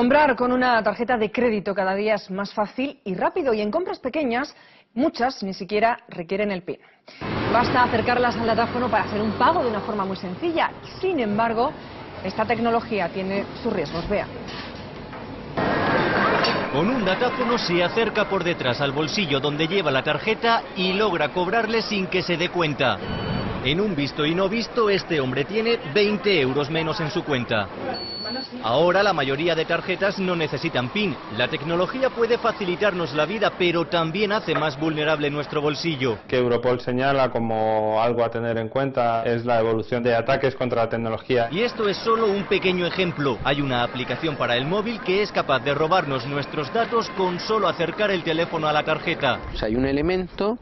Comprar con una tarjeta de crédito cada día es más fácil y rápido y en compras pequeñas muchas ni siquiera requieren el PIN. Basta acercarlas al datáfono para hacer un pago de una forma muy sencilla. Sin embargo, esta tecnología tiene sus riesgos. Vea. Con un datáfono se acerca por detrás al bolsillo donde lleva la tarjeta y logra cobrarle sin que se dé cuenta. En un visto y no visto, este hombre tiene 20 euros menos en su cuenta. Ahora la mayoría de tarjetas no necesitan PIN. La tecnología puede facilitarnos la vida, pero también hace más vulnerable nuestro bolsillo. Que Europol señala como algo a tener en cuenta es la evolución de ataques contra la tecnología. Y esto es solo un pequeño ejemplo. Hay una aplicación para el móvil que es capaz de robarnos nuestros datos con solo acercar el teléfono a la tarjeta. O sea, hay un elemento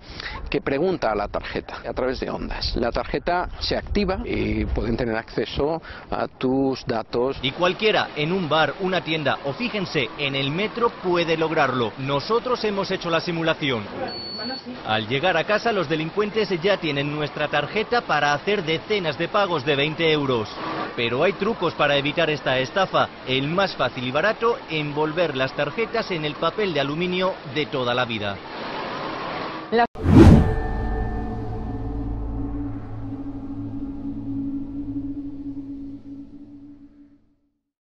que pregunta a la tarjeta a través de ondas la tarjeta se activa y pueden tener acceso a tus datos. Y cualquiera en un bar, una tienda o fíjense en el metro puede lograrlo. Nosotros hemos hecho la simulación. Al llegar a casa los delincuentes ya tienen nuestra tarjeta para hacer decenas de pagos de 20 euros. Pero hay trucos para evitar esta estafa. El más fácil y barato, envolver las tarjetas en el papel de aluminio de toda la vida.